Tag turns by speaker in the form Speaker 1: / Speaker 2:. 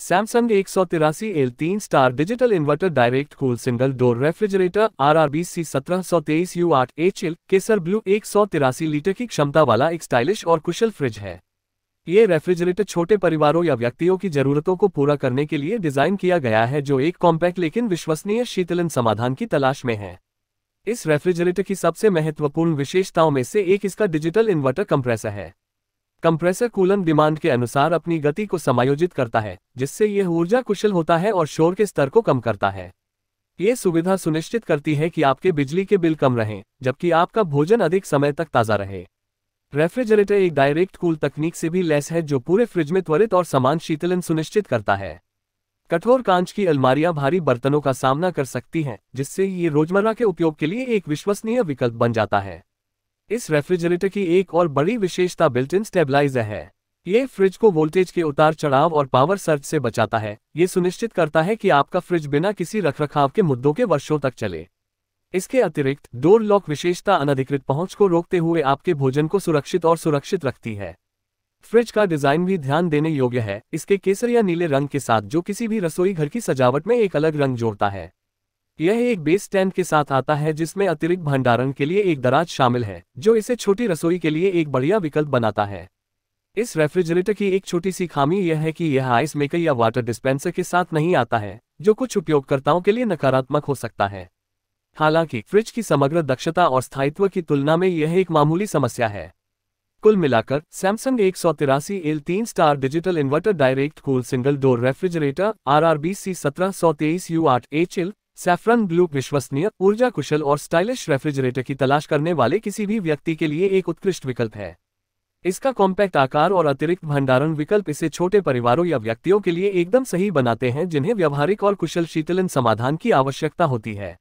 Speaker 1: Samsung एक सौ तिरासी एल तीन star digital inverter direct cool single door refrigerator R R B C सत्रह सौ तेईस यू आठ एच एल केसर ब्लू एक सौ तिरासी लीटर की क्षमता वाला एक स्टाइलिश और कुशल फ्रिज है। ये रेफ्रिजरेटर छोटे परिवारों या व्यक्तियों की जरूरतों को पूरा करने के लिए डिज़ाइन किया गया है जो एक कॉम्पैक्ट लेकिन विश्वसनीय शीतलन समाधान की तलाश में है। इस रेफ्रिजरेटर की सबसे महत्वपूर्ण विशेषताओं में से एक इसका डिजिटल इन्वर्टर कंप्रेसर है। कंप्रेसर कूलन डिमांड के अनुसार अपनी गति को समायोजित करता है, जिससे यह ऊर्जा कुशल होता है और शोर के स्तर को कम करता है। ये सुविधा सुनिश्चित करती है कि आपके बिजली के बिल कम रहें, जबकि आपका भोजन अधिक समय तक ताज़ा रहे। रेफ्रिजरेटर एक डायरेक्ट कूल तकनीक से भी लेस है जो पूरे फ्रिज में त्वरित और समान शीतलन सुनिश्चित करता है। कठोर कांच की अलमारियाँ भारी बर्तनों का सामना कर सकती हैं, जिससे ये रोज़मर्रा के उपयोग के लिए एक विश्वसनीय विकल्प बन जाता है। इस रेफ्रिजरेटर की एक और बड़ी विशेषता बिल्ट इन स्टेबलाइजर है। ये फ्रिज को वोल्टेज के उतार चढ़ाव और पावर सर्च से बचाता है। ये सुनिश्चित करता है कि आपका फ्रिज बिना किसी रखरखाव के मुद्दों के वर्षों तक चले। इसके अतिरिक्त डोर लॉक विशेषता अनधिकृत पहुँच को रोकते हुए आपके भोजन को सुरक्षित और सुरक्षित रखती है। फ्रिज का डिज़ाइन भी ध्यान देने योग्य है। इसके केसरिया नीले रंग के साथ जो किसी भी रसोई घर की सजावट में एक अलग रंग जोड़ता है। यह एक बेस स्टैंड के साथ आता है जिसमें अतिरिक्त भंडारण के लिए एक दराज शामिल है, जो इसे छोटी रसोई के लिए एक बढ़िया विकल्प बनाता है। इस रेफ्रिजरेटर की एक छोटी सी खामी यह है कि यह आइस मेकर या वाटर डिस्पेंसर के साथ नहीं आता है, जो कुछ उपयोगकर्ताओं के लिए नकारात्मक हो सकता है। हालाँकि फ्रिज की समग्र दक्षता और स्थायित्व की तुलना में यह एक मामूली समस्या है। कुल मिलाकर सैमसंग एक सौ तिरासी एल तीन star digital inverter direct cool single door refrigerator R R B C सत्रह सौ तेईस यू आठ एच एल सैफरन ब्लू विश्वसनीय ऊर्जा कुशल और स्टाइलिश रेफ्रिजरेटर की तलाश करने वाले किसी भी व्यक्ति के लिए एक उत्कृष्ट विकल्प है। इसका कॉम्पैक्ट आकार और अतिरिक्त भंडारण विकल्प इसे छोटे परिवारों या व्यक्तियों के लिए एकदम सही बनाते हैं जिन्हें व्यवहारिक और कुशल शीतलन समाधान की आवश्यकता होती है।